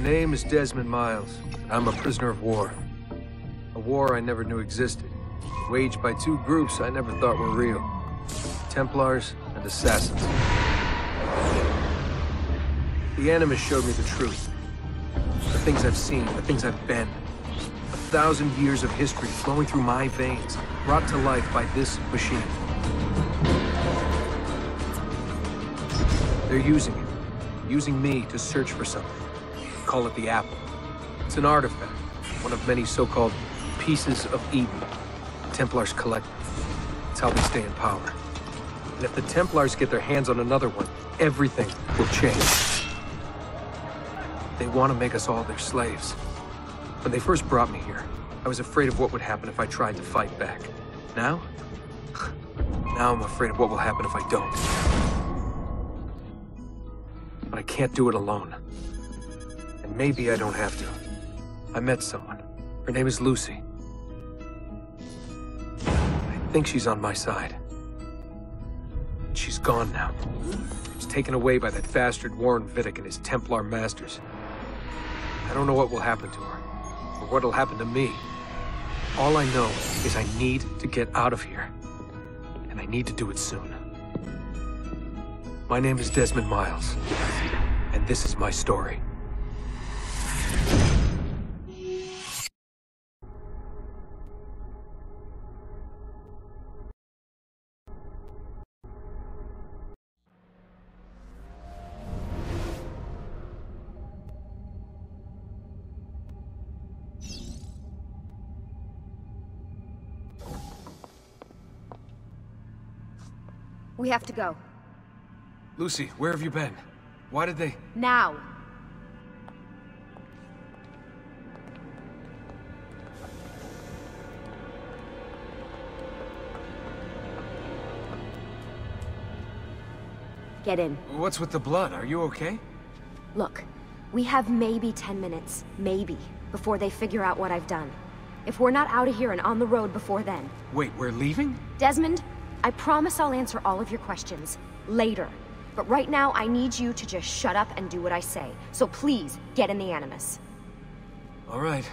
name is Desmond Miles. I'm a prisoner of war. A war I never knew existed. Waged by two groups I never thought were real. Templars and Assassins. The Animus showed me the truth. The things I've seen, the things I've been. A thousand years of history flowing through my veins, brought to life by this machine. They're using it. Using me to search for something. Call it the Apple. It's an artifact. One of many so-called pieces of Eden. Templars collect. It's how they stay in power. And if the Templars get their hands on another one, everything will change. They want to make us all their slaves. When they first brought me here, I was afraid of what would happen if I tried to fight back. Now? Now I'm afraid of what will happen if I don't. But I can't do it alone. And maybe I don't have to. I met someone. Her name is Lucy. I think she's on my side. She's gone now. She's taken away by that bastard Warren Vidic and his Templar masters. I don't know what will happen to her, or what'll happen to me. All I know is I need to get out of here. And I need to do it soon. My name is Desmond Miles, and this is my story. We have to go. Lucy, where have you been? Why did they... Now. Get in. What's with the blood? Are you okay? Look, we have maybe 10 minutes, maybe, before they figure out what I've done. If we're not out of here and on the road before then. Wait, we're leaving? Desmond, I promise I'll answer all of your questions. Later. But right now, I need you to just shut up and do what I say. So please, get in the Animus. All right.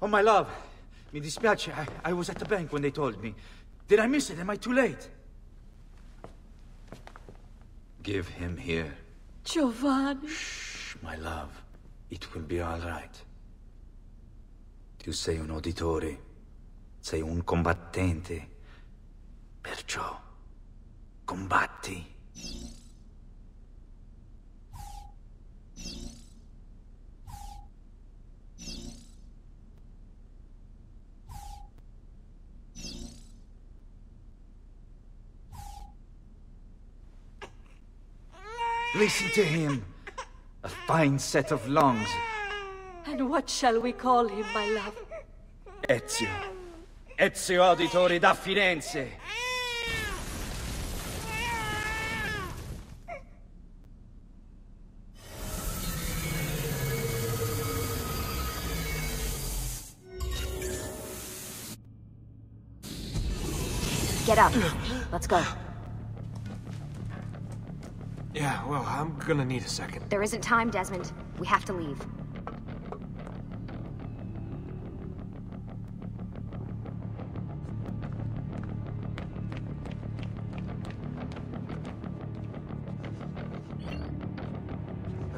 Oh, my love. Mi dispiace. I, I was at the bank when they told me. Did I miss it? Am I too late? Give him here. Giovanni. Shh, my love. It will be all right. Tu sei un Auditore. Sei un combattente. Perciò, combatti. Listen to him. A fine set of lungs. And what shall we call him, my love? Ezio. Ezio Auditori da Firenze. Get up. Let's go. Yeah, well, I'm gonna need a second. There isn't time, Desmond. We have to leave.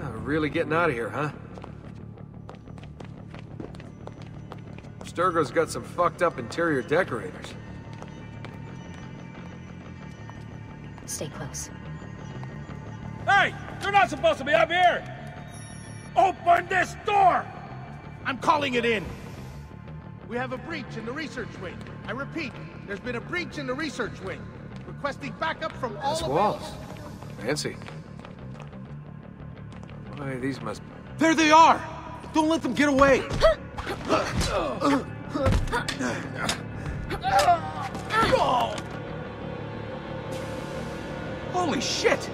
Uh, really getting out of here, huh? Abstergo's got some fucked up interior decorators. Stay close. Hey! You're not supposed to be up here! Open this door! I'm calling it in. We have a breach in the research wing. I repeat, there's been a breach in the research wing. Requesting backup from all That's of walls. Fancy. Why, these must... There they are! Don't let them get away! Holy shit!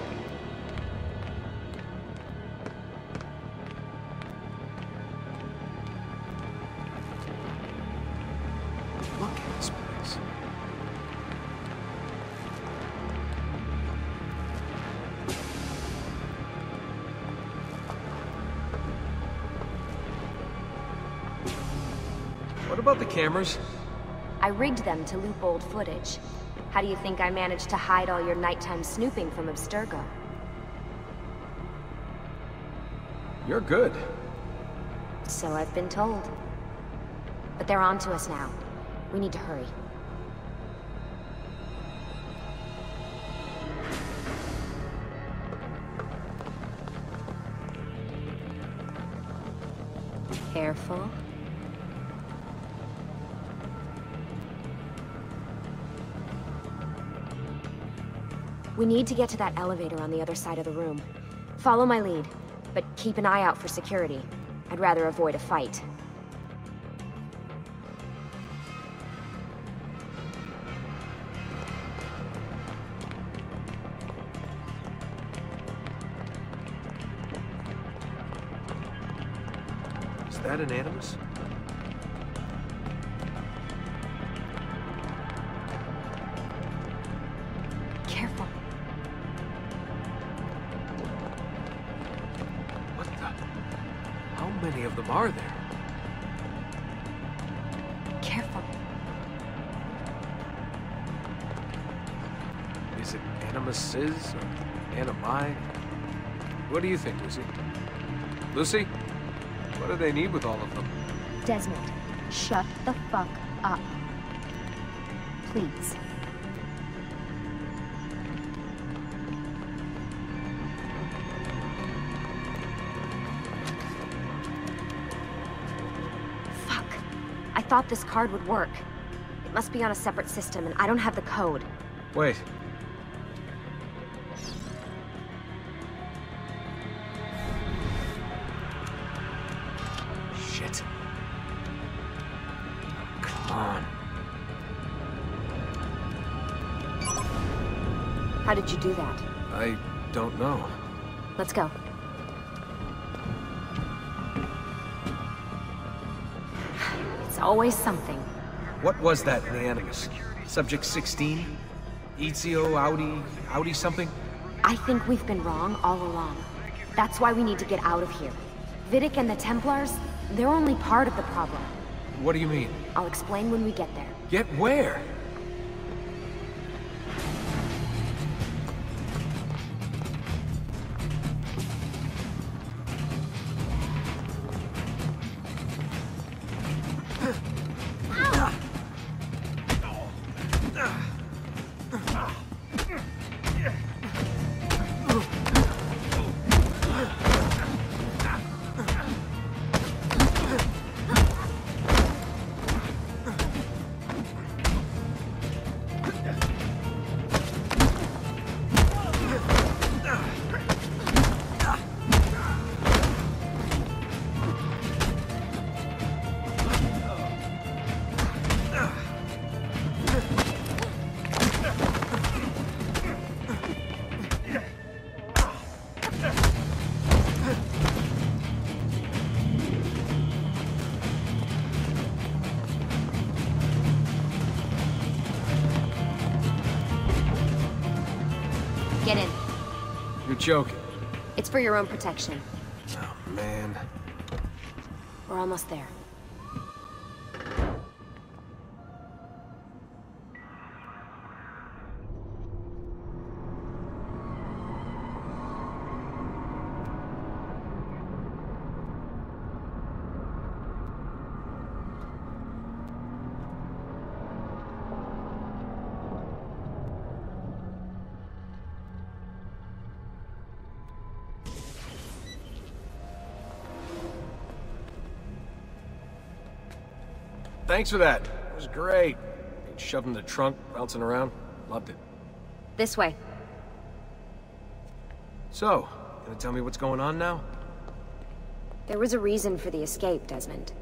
Cameras? I rigged them to loop old footage. How do you think I managed to hide all your nighttime snooping from Abstergo? You're good. So I've been told. But they're on to us now. We need to hurry. Careful. We need to get to that elevator on the other side of the room. Follow my lead, but keep an eye out for security. I'd rather avoid a fight. Is that an animus? Are there? Careful. Is it animuses or animi? What do you think, Lucy? Lucy? What do they need with all of them? Desmond, shut the fuck up. Please. Thought this card would work. It must be on a separate system, and I don't have the code. Wait. Shit. Come on. How did you do that? I don't know. Let's go. Always something. What was that in the Animus? Subject 16? Ezio, Audi, Audi something? I think we've been wrong all along. That's why we need to get out of here. Vidic and the Templars, they're only part of the problem. What do you mean? I'll explain when we get there. Get where? Joking. It's for your own protection. Oh, man. We're almost there. Thanks for that. It was great. Being shoved in the trunk, bouncing around. Loved it. This way. So, gonna tell me what's going on now? There was a reason for the escape, Desmond.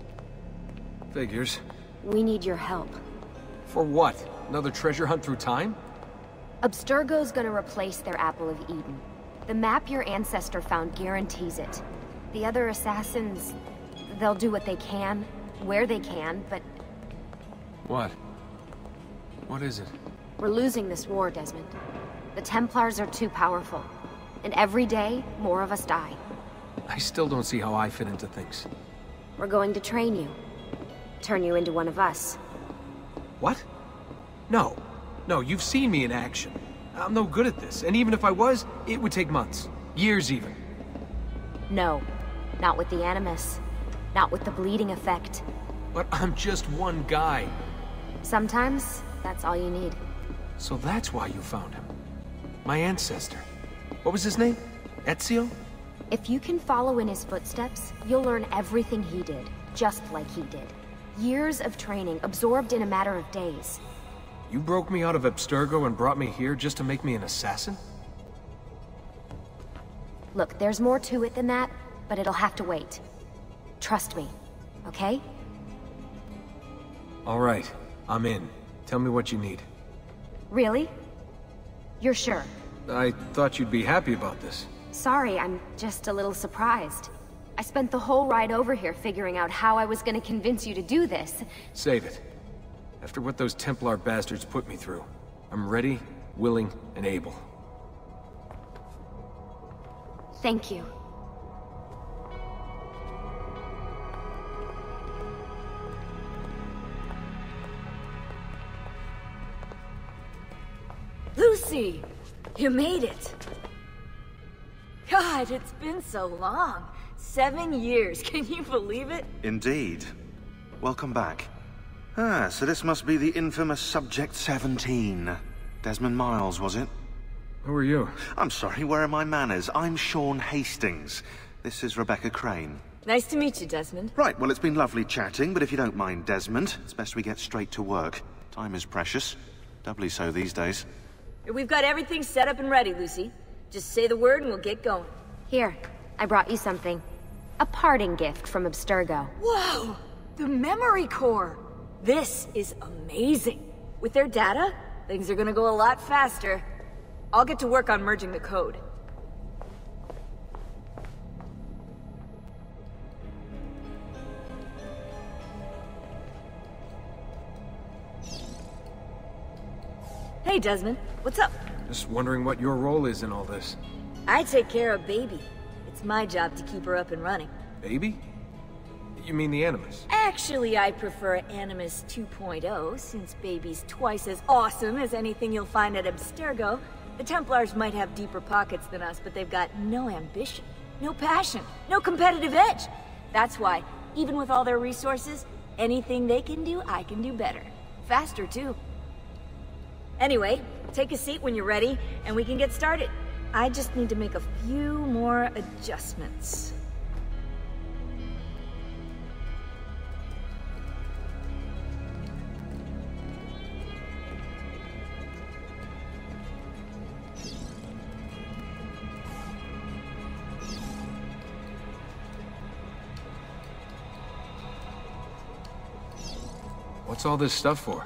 Figures. We need your help. For what? Another treasure hunt through time? Abstergo's gonna replace their Apple of Eden. The map your ancestor found guarantees it. The other assassins, they'll do what they can, where they can, but What? What is it? we're losing this war, Desmond. The Templars are too powerful. And every day, more of us die. I still don't see how I fit into things. We're going to train you. Turn you into one of us. What? No. No, you've seen me in action. I'm no good at this, and even if I was, it would take months. Years even. No, not with the Animus. Not with the bleeding effect. But I'm just one guy. Sometimes, that's all you need. So that's why you found him. My ancestor. What was his name? Ezio? If you can follow in his footsteps, you'll learn everything he did, just like he did. Years of training, absorbed in a matter of days. You broke me out of Abstergo and brought me here just to make me an assassin? Look, there's more to it than that, but it'll have to wait. Trust me, okay? All right, I'm in. Tell me what you need. Really? You're sure? I thought you'd be happy about this. Sorry, I'm just a little surprised. I spent the whole ride over here figuring out how I was gonna convince you to do this. Save it. After what those Templar bastards put me through, I'm ready, willing, and able. Thank you. Lucy! You made it! God, it's been so long. Seven years, can you believe it? Indeed. Welcome back. Ah, so this must be the infamous Subject 17. Desmond Miles, was it? Who are you? I'm sorry, where are my manners? I'm Sean Hastings. This is Rebecca Crane. Nice to meet you, Desmond. Right, well, it's been lovely chatting, but if you don't mind, Desmond, it's best we get straight to work. Time is precious. Doubly so these days. We've got everything set up and ready, Lucy. Just say the word and we'll get going. Here, I brought you something. A parting gift from Abstergo. Whoa! The memory core! This is amazing. With their data, things are gonna go a lot faster. I'll get to work on merging the code. Hey, Desmond. What's up? Just wondering what your role is in all this. I take care of Baby. It's my job to keep her up and running. Baby? You mean the Animus? Actually, I prefer Animus 2.0, since Baby's twice as awesome as anything you'll find at Abstergo. The Templars might have deeper pockets than us, but they've got no ambition, no passion, no competitive edge. That's why, even with all their resources, anything they can do, I can do better. Faster, too. Anyway, take a seat when you're ready, and we can get started. I just need to make a few more adjustments. What's all this stuff for?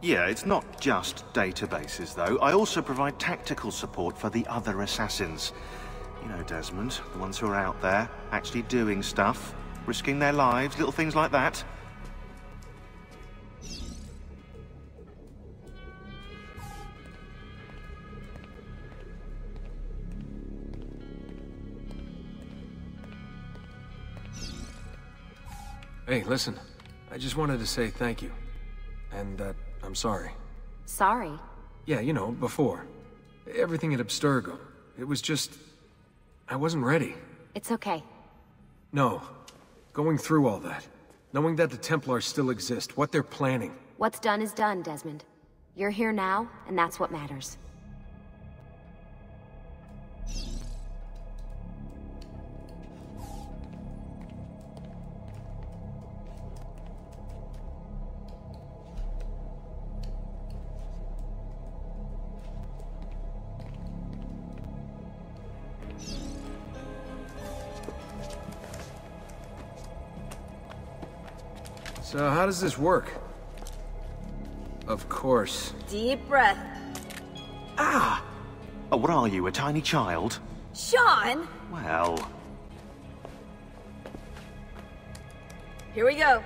Yeah, it's not just databases, though. I also provide tactical support for the other assassins. You know, Desmond, the ones who are out there, actually doing stuff, risking their lives, little things like that. Hey, listen. I just wanted to say thank you. And that I'm sorry. Sorry. Yeah, you know, before. Everything at Abstergo. It was just... I wasn't ready. It's okay. No. Going through all that. Knowing that the Templars still exist, what they're planning. What's done is done, Desmond. You're here now, and that's what matters. So how does this work? Of course. Deep breath. Ah! Oh, what are you, a tiny child? Sean! Well, Here we go.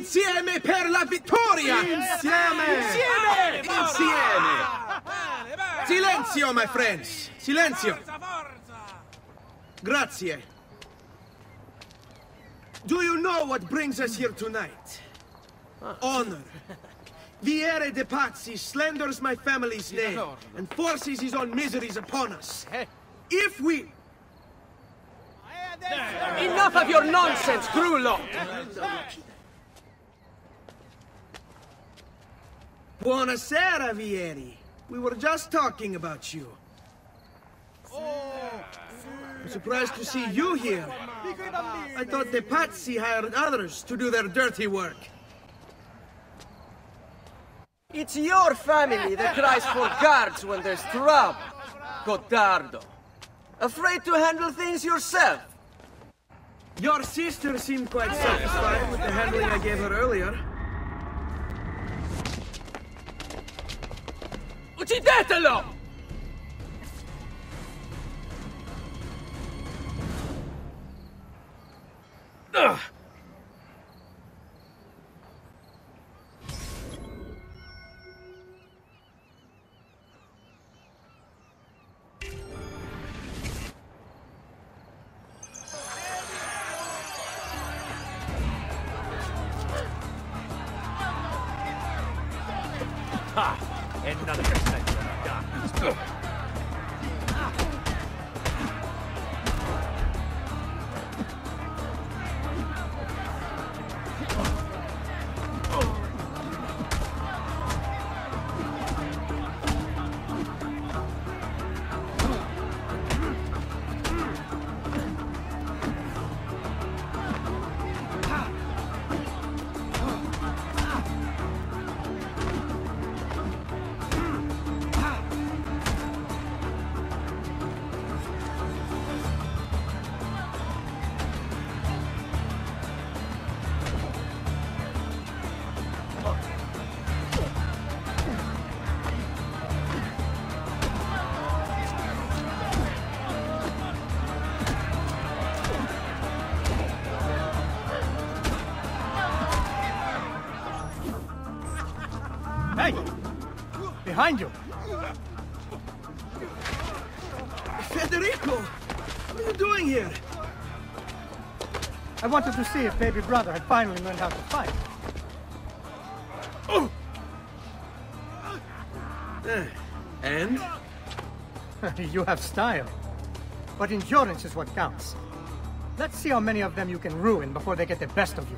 Insieme per la vittoria! Insieme! Insieme! Insieme! Silenzio, my friends! Silenzio! Grazie. Do you know what brings us here tonight? Honor. Vieri de Pazzi slanders my family's name and forces his own miseries upon us. If we... Enough of your nonsense, Grullo! Buonasera, Vieri. We were just talking about you. Oh, I'm surprised to see you here. I thought the Pazzi hired others to do their dirty work. It's your family that cries for guards when there's trouble, Cotardo. Afraid to handle things yourself? Your sister seemed quite satisfied with the handling I gave her earlier. Uccidetelo! Another Hey! Behind you! Federico! What are you doing here? I wanted to see if baby brother had finally learned how to fight. Oh! Eh, and? you have style. But endurance is what counts. Let's see how many of them you can ruin before they get the best of you.